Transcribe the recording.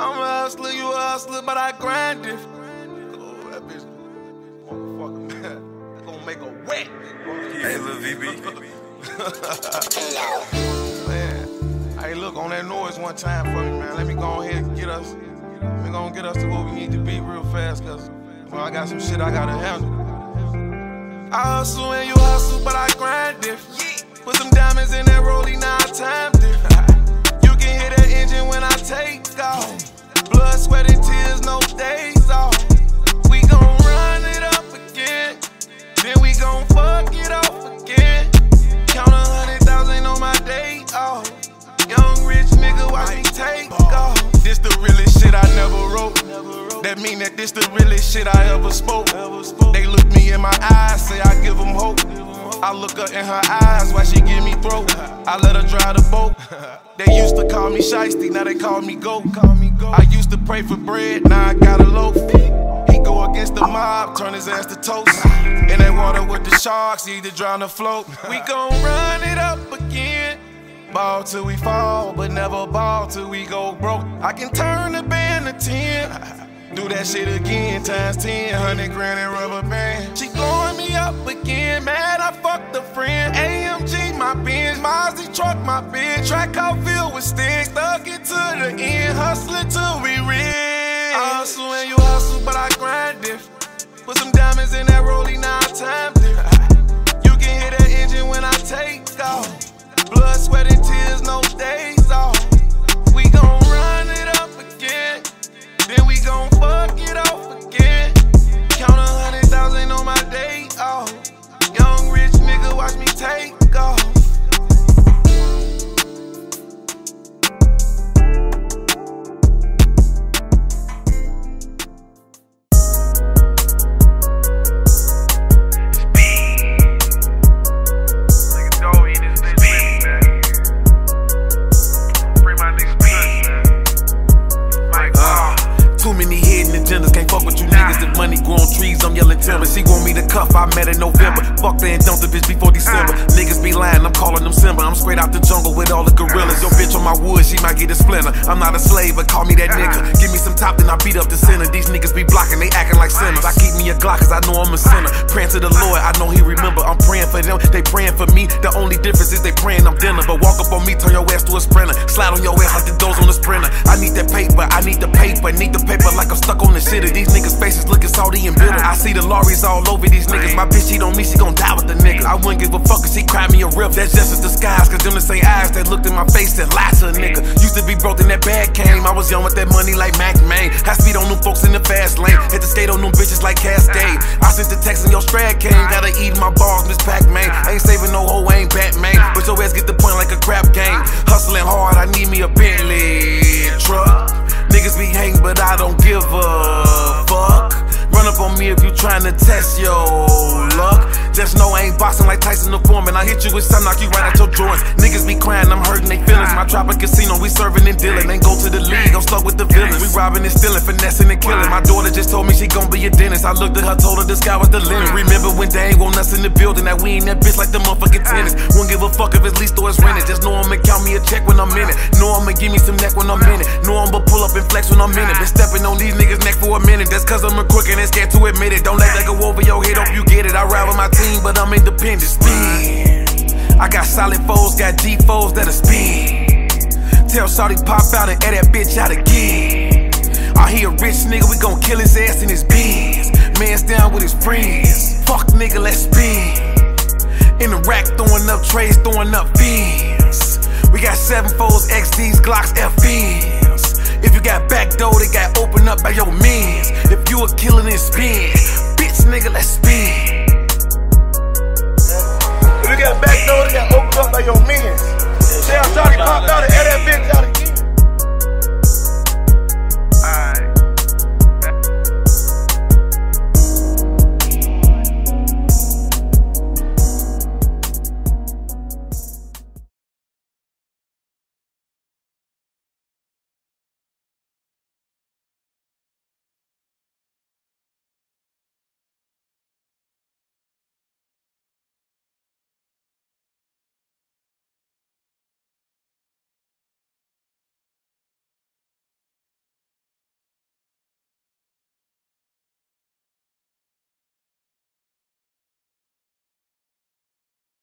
I'm a hustler, you a hustler, but I grind different. Oh, that bitch, motherfucker, man. That gonna make a wet. Hey, Lil VB. man, hey, look on that noise one time for me, man. Let me go ahead and get us. Let me go and get us to where we need to be real fast, cause well, I got some shit I gotta handle. I hustle and you hustle, but I grind different. Put some diamonds in that rollie, now I time That this the realest shit I ever spoke. They look me in my eyes, say I give them hope. I look up in her eyes while she give me throat. I let her drive the boat. They used to call me Shiesty, now they call me Goat. I used to pray for bread, now I got a loaf. He go against the mob, turn his ass to toast. In that water with the sharks, he either drown or float. We gon' run it up again. Ball till we fall, but never ball till we go broke. I can turn the band to 10. Do that shit again, times 10, 100 grand in rubber band. She blowing me up again, mad I fucked a friend. AMG, my Benz, Mozzie truck, my bitch. Track car filled with sticks, stuck it to the end, hustling till we rich. I hustle and you hustle, but I grind different. Put some diamonds in that rollie, money grow on trees, I'm yelling timber. She want me to cuff, I met in November. Fuck the the bitch before December. Uh. Niggas be lying, I'm straight out the jungle with all the gorillas. Your bitch on my wood, she might get a splinter. I'm not a slave, but call me that nigga. Give me some top, then I beat up the center. These niggas be blocking, they acting like sinners. I keep me a Glock, cause I know I'm a sinner. Praying to the Lord, I know he remember. I'm praying for them, they praying for me. The only difference is they praying I'm dinner. But walk up on me, turn your ass to a sprinter. Slide on your ass like the doors on the sprinter. I need that paper, I need the paper. Need the paper like I'm stuck on the shit. These niggas' faces looking salty and bitter. I see the lorries all over these niggas. My bitch cheat on me, she gon' die with the nigga. I wouldn't give a fuck if she cried me a rip. That's just a disguise, cause them the same eyes that looked in my face that lied to a nigga. Used to be broke, then that bag came. I was young with that money like Mac Main. High speed on them folks in the fast lane. Hit the skate on them bitches like Cascade. I sent the text and your strad came. Gotta eat my balls, Miss Pac Man. Ain't saving no hoe, ain't Batman. But your ass get the point like a crap game. Hustling hard, I need me a Bentley truck. Niggas be hating, but I don't give a fuck. Run up on me if you tryna test your luck. Just know I ain't boxing like Tyson the Foreman. I hit you with something, knock you right out your joints. Niggas be crying, I'm hurting they feelings. My trap casino, we serving and dealing. Ain't go to the league, I'm stuck with the villains. We robbing and stealing, finessing and killing. My daughter just told me she gon' be a dentist. I looked at her, told her the sky was the limit. Mm. Remember when they ain't want us in the building, that we ain't that bitch like the motherfucking mm. tennis. Won't give a fuck if it's leased or it's rented. Just know I'ma count me a check when I'm in it. Know I'ma give me some neck when I'm in it. Know I'ma pull up and flex when I'm in it. Been stepping on these niggas' neck for a minute. That's cause I'm a crook and they scared to admit it. Don't let that go over your head, hope you get it. I ride with my team, but I'm independent. Spin. I got solid foes, got G foes that'll spin. Tell Shawty pop out and air that bitch out again. I hear a rich nigga, we gon' kill his ass in his Benz. Man's down with his friends. Fuck nigga, let's spin. In the rack, throwing up trays, throwing up fins. We got seven foes, XDs, Glocks, FNs. If you got back door, they got open up by your mans. If you a killer, then spin. Bitch, nigga, let's spin. Your men. Say I'm sorry, pop out air that bitch out.